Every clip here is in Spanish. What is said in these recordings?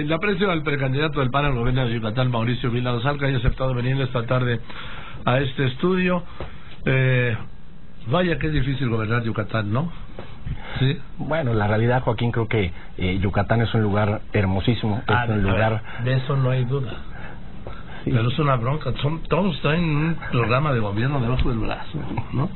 El aprecio al precandidato del PAN al gobierno de Yucatán, Mauricio Vila Salca, ha aceptado venir esta tarde a este estudio. Eh, vaya que es difícil gobernar Yucatán, ¿no? Sí. Bueno, la realidad, Joaquín, creo que eh, Yucatán es un lugar hermosísimo, es ah, un lugar... de eso no hay duda. Pero es una bronca. Son, todos traen un programa de gobierno debajo del brazo, ¿no?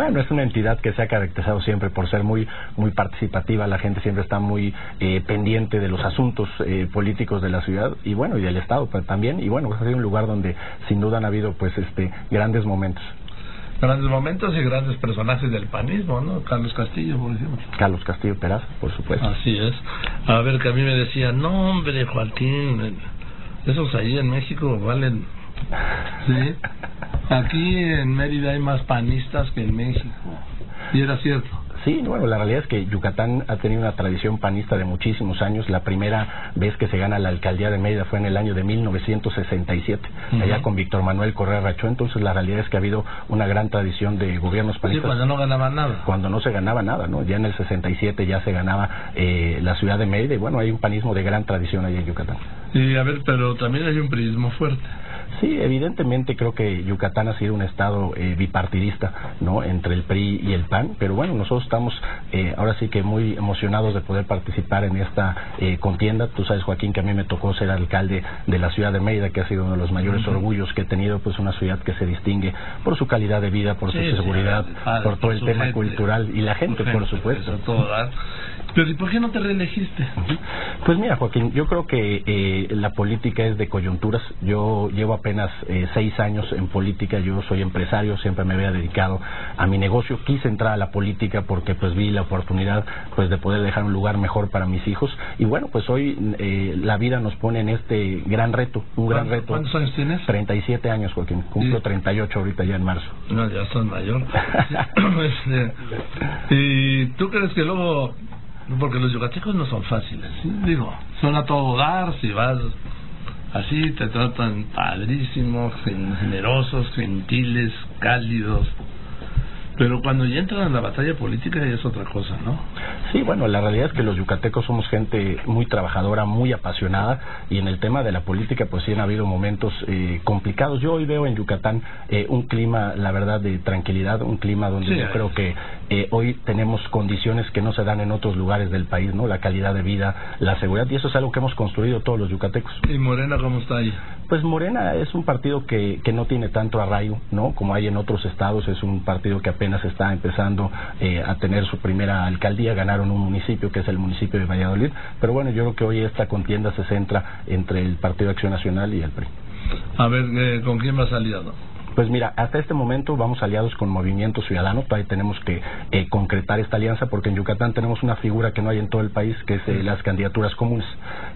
Bueno, es una entidad que se ha caracterizado siempre por ser muy muy participativa. La gente siempre está muy eh, pendiente de los asuntos eh, políticos de la ciudad y bueno y del estado pues, también. Y bueno, ha sido un lugar donde sin duda han habido pues este grandes momentos grandes momentos y grandes personajes del panismo, ¿no? Carlos Castillo, por ejemplo. Carlos Castillo Peraza, por supuesto. Así es. A ver, que a mí me decían, no, hombre, Joaquín, esos ahí en México valen. Sí. Aquí en Mérida hay más panistas que en México. Y era cierto. Sí, bueno, la realidad es que Yucatán ha tenido una tradición panista de muchísimos años. La primera vez que se gana la alcaldía de Mérida fue en el año de 1967, allá con Víctor Manuel Correa Rachó. Entonces, la realidad es que ha habido una gran tradición de gobiernos panistas. Sí, cuando no ganaba nada. Cuando no se ganaba nada, ¿no? Ya en el 67 ya se ganaba eh, la ciudad de Mérida y bueno, hay un panismo de gran tradición ahí en Yucatán. Y a ver, pero también hay un prismo fuerte. Sí, evidentemente creo que Yucatán ha sido un estado eh, bipartidista, ¿no? Entre el PRI y el PAN, pero bueno, nosotros estamos eh, ahora sí que muy emocionados de poder participar en esta eh, contienda. Tú sabes, Joaquín, que a mí me tocó ser alcalde de la ciudad de Mérida, que ha sido uno de los mayores orgullos que he tenido, pues una ciudad que se distingue por su calidad de vida, por su seguridad, por todo el tema cultural y la gente, por supuesto. Pero ¿y por qué no te reelegiste? Pues mira, Joaquín, yo creo que eh, la política es de coyunturas. Yo llevo apenas eh, seis años en política, yo soy empresario, siempre me había dedicado a mi negocio. Quise entrar a la política porque pues vi la oportunidad pues de poder dejar un lugar mejor para mis hijos. Y bueno, pues hoy eh, la vida nos pone en este gran reto, un gran reto. ¿Cuántos años tienes? 37 años, Joaquín. Cumplo 38 ahorita ya en marzo. No, ya estás mayor. Este, ¿Y tú crees que luego porque los yucatecos no son fáciles, digo, son a todo dar, si vas así, te tratan padrísimos, generosos, gentiles, cálidos, pero cuando ya entran en la batalla política ya es otra cosa, ¿no? Sí, bueno, la realidad es que los yucatecos somos gente muy trabajadora, muy apasionada y en el tema de la política pues sí han habido momentos eh, complicados. Yo hoy veo en Yucatán eh, un clima, la verdad, de tranquilidad, un clima donde yo creo que eh, hoy tenemos condiciones que no se dan en otros lugares del país, ¿no? La calidad de vida, la seguridad y eso es algo que hemos construido todos los yucatecos. ¿Y Morena cómo está ahí? Pues Morena es un partido que, que no tiene tanto arraigo, ¿no? Como hay en otros estados, es un partido que apenas se está empezando eh, a tener su primera alcaldía, ganaron un municipio que es el municipio de Valladolid, pero bueno, yo creo que hoy esta contienda se centra entre el Partido Acción Nacional y el PRI. A ver, eh, ¿con quién vas aliado? Pues mira, hasta este momento vamos aliados con Movimiento Ciudadano, todavía tenemos que eh, concretar esta alianza porque en Yucatán tenemos una figura que no hay en todo el país, que es eh, las candidaturas comunes.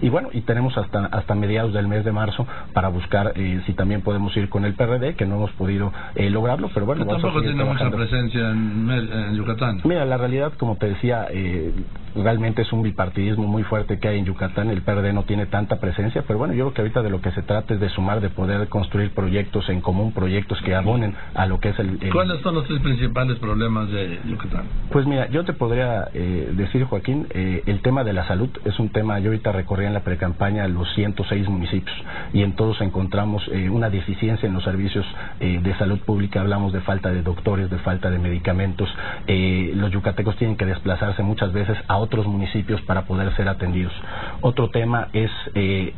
Y bueno, y tenemos hasta hasta mediados del mes de marzo para buscar eh, si también podemos ir con el PRD, que no hemos podido lograrlo, pero bueno. tampoco tiene mucha presencia en, Yucatán. Mira, la realidad, como te decía, realmente es un bipartidismo muy fuerte que hay en Yucatán, el PRD no tiene tanta presencia, pero bueno, yo creo que ahorita de lo que se trata es de sumar, de poder construir proyectos en común, proyectos que abonen a lo que es el, ¿Cuáles son los tres principales problemas de Yucatán? Pues mira, yo te podría eh, decir, Joaquín, eh, el tema de la salud es un tema, yo ahorita recorrí en la precampaña los 106 municipios y en todos encontramos eh, una deficiencia en los servicios de salud pública, hablamos de falta de doctores, de falta de medicamentos, los yucatecos tienen que desplazarse muchas veces a otros municipios para poder ser atendidos. Otro tema es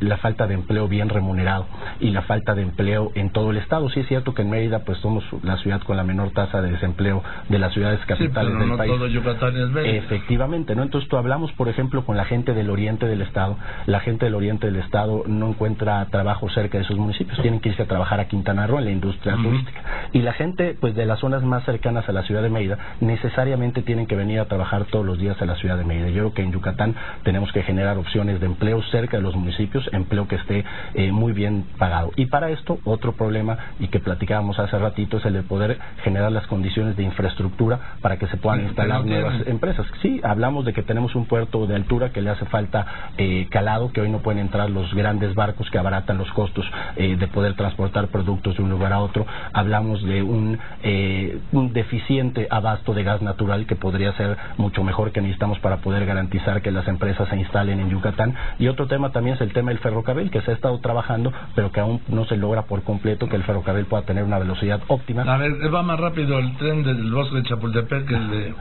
la falta de empleo bien remunerado y la falta de empleo en todo el estado. Sí es cierto que en Mérida pues somos la ciudad con la menor tasa de desempleo de las ciudades capitales sí, pero no país. Todo Yucatán es Mérida. Efectivamente, ¿no? Entonces tú hablamos, por ejemplo, con la gente del oriente del estado. La gente del oriente del estado no encuentra trabajo cerca de sus municipios, tienen que irse a trabajar a Quintana Roo en la industria turística. Y la gente pues de las zonas más cercanas a la ciudad de Mérida necesariamente tienen que venir a trabajar todos los días a la ciudad de Mérida. Yo creo que en Yucatán tenemos que generar opciones de empleo cerca de los municipios, empleo que esté eh, muy bien pagado. Y para esto, otro problema y que platicamos hace ratito es el de poder generar las condiciones de infraestructura para que se puedan instalar nuevas empresas. Sí, hablamos de que tenemos un puerto de altura que le hace falta eh, calado, que hoy no pueden entrar los grandes barcos que abaratan los costos eh, de poder transportar productos de un lugar a otro. Hablamos de un, eh, un deficiente abasto de gas natural que podría ser mucho mejor que necesitamos para poder poder garantizar que las empresas se instalen en Yucatán. Y otro tema también es el tema del ferrocarril, que se ha estado trabajando, pero que aún no se logra por completo que el ferrocarril pueda tener una velocidad óptima. A ver, va más rápido el tren del bosque de Chapultepec que el de...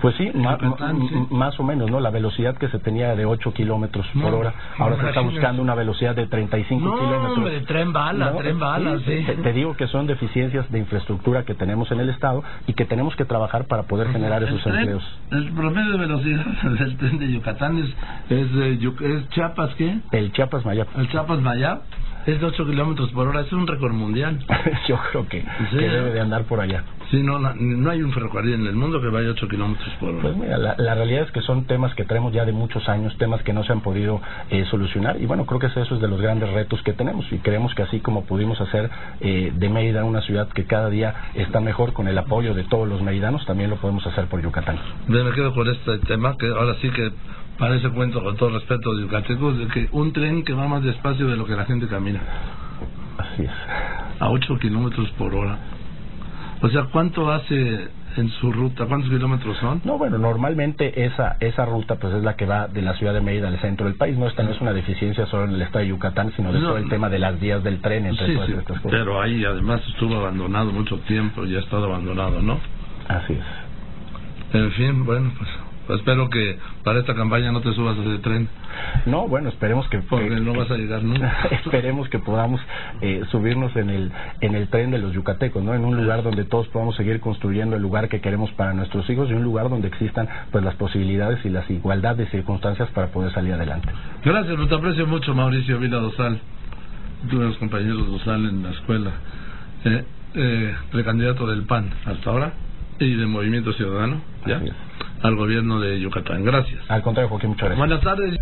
Pues sí, más o menos, ¿no? La velocidad que se tenía de 8 kilómetros por hora, ahora se está buscando una velocidad de 35 no, kilómetros. Hombre, tren bala, tren bala, sí. Te, digo que son deficiencias de infraestructura que tenemos en el Estado y que tenemos que trabajar para poder generar esos empleos. El promedio de velocidad del tren de Yucatán es, es, es Chiapas, ¿qué? El Chiapas Mayap. El Chiapas Mayap es de 8 kilómetros por hora, es un récord mundial. Yo creo que, debe de andar por allá. Sí, no, no hay un ferrocarril en el mundo que vaya 8 kilómetros por hora. Pues mira, la, realidad es que son temas que traemos ya de muchos años, temas que no se han podido eh, solucionar y bueno, creo que eso es de los grandes retos que tenemos y creemos que así como pudimos hacer eh, de Mérida una ciudad que cada día está mejor con el apoyo de todos los meridanos, también lo podemos hacer por Yucatán. Me quedo con este tema, que ahora sí que parece cuento con todo respeto de Yucateco, de que un tren que va más despacio de lo que la gente camina. Así es. A 8 kilómetros por hora. O sea, ¿cuánto hace en su ruta? ¿Cuántos kilómetros son? No, bueno, normalmente esa esa ruta pues es la que va de la ciudad de Mérida al centro del país. No, esta no es una deficiencia solo en el estado de Yucatán, sino de todo el tema de las vías del tren entre todas estas cosas. Pero ahí además estuvo abandonado mucho tiempo y ha estado abandonado, ¿no? Así es. En fin, bueno, pues espero que para esta campaña no te subas a ese tren. No, bueno, esperemos que... Porque no vas a llegar nunca. esperemos que podamos eh, subirnos en el, en el tren de los yucatecos, ¿no? En un lugar donde todos podamos seguir construyendo el lugar que queremos para nuestros hijos y un lugar donde existan pues las posibilidades y las igualdades de circunstancias para poder salir adelante. Gracias, te aprecio mucho, Mauricio Vila Dosal. Tuve los compañeros Dosal en la escuela. Eh, eh, precandidato del PAN hasta ahora y de Movimiento Ciudadano, ¿ya? Al gobierno de Yucatán. Gracias. Al contrario, Joaquín, muchas gracias. Buenas tardes.